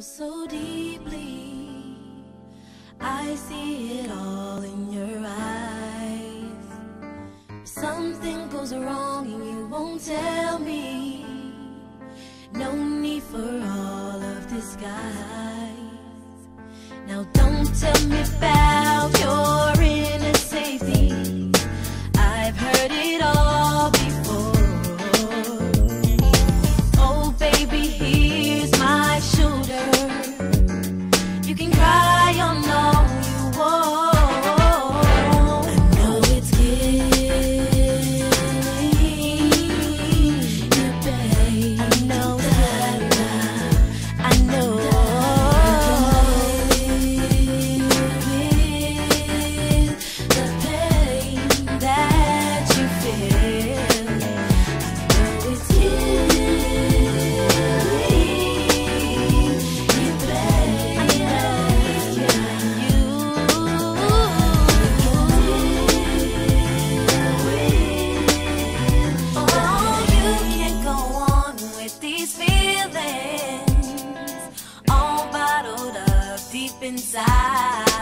so deeply. I see it all in your eyes. Something goes wrong and you won't tell me. You can cry. inside.